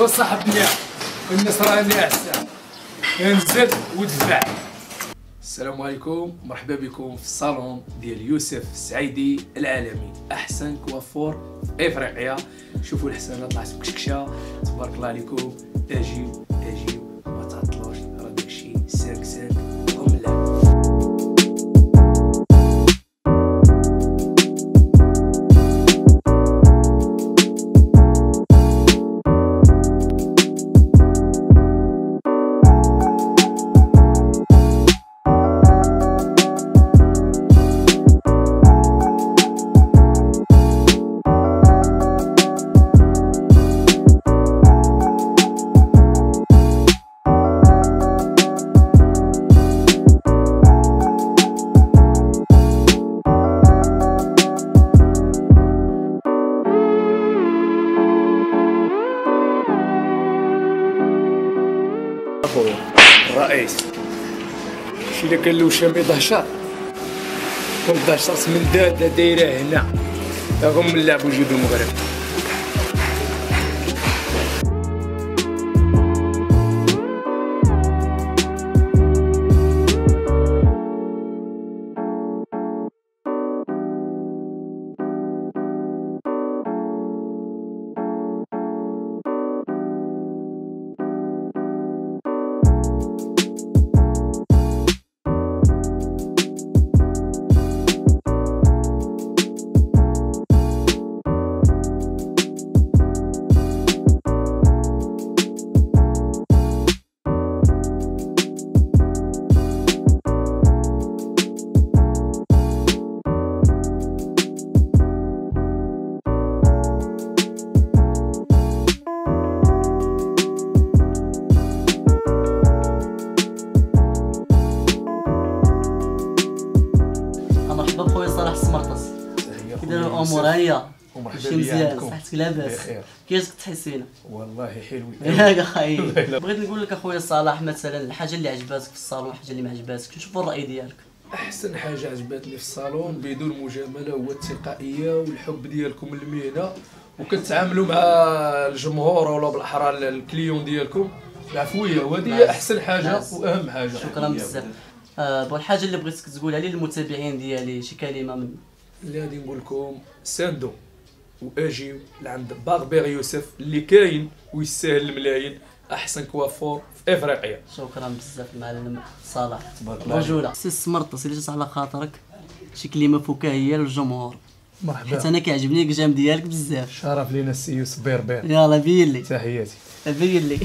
وصاحبنا النصراني أحسن. انزل ودفع السلام عليكم مرحبا بكم في الصالون ديال يوسف السعيدي العالمي. أحسن كوافور في إفريقيا. شوفوا الحسنه طلعت مكشكشة. تبارك الله عليكم. اجيو اجيو ما تعطلوش راه داكشي ساك ساك الرئيس. شي إلا كان له شامي 11 كون 11 من داده دايره هنا. هم نلعبوا جودو المغرب. بخويا صلاح السمرطس تحيه كي داير خويا الأمور ومرحبا ماشي بيا مزيان. صحتك لاباس. كيفاش كتحسينا والله حلوين ياك اخاي بغيت نقول لك أخويا صلاح مثلا الحاجة اللي عجباتك في الصالون الحاجة اللي ما عجباتكش. نشوف الرأي ديالك. أحسن حاجة عجبتني في الصالون بدون مجاملة هو التلقائيه والحب ديالكم للمهنه وكتعاملوا مع الجمهور ولا بالاحرى ال clients ديالكم. بعفويه وهذه هي. أحسن حاجة. وأهم حاجة. شكرا بزاف. آه بغا الحاجة اللي بغيتك تقولها لي للمتابعين ديالي شي كلمة من اللي غادي نقول لكم ساندو واجيو لعند barber يوسف اللي كاين ويستاهل الملايين أحسن coiffeur في إفريقيا. شكرا بزاف المعلم صلاح. تبارك الله. رجوله سي السمرطس اللي جات على خاطرك. شي كلمة فكاهية للجمهور. حيت مرحبا أنا كيعجبني الكجام ديالك بزاف. شرف لينا السي يوسف barber. يلا بين لي. تحياتي. بين لي.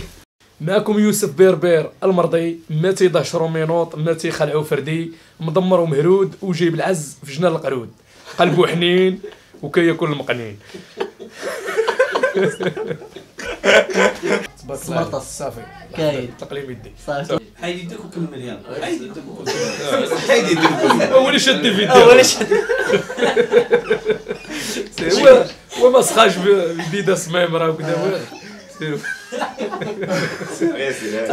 معكم يوسف بيربير المرضي ما تيدهشرو مينوط ما تيخلعو فردي مدمر ومهرود وجايب العز في جنان القرود. قلبو حنين وكياكل المقنين. سمرطس. صافي. كاين. تقليم يدي. صافي. حيد يدك وكمل يلا حيد يدك وكمل حيد يدك اول شد في اول شيء هو هو ما سخاش بيدا سميم راه وكذا すごいですね。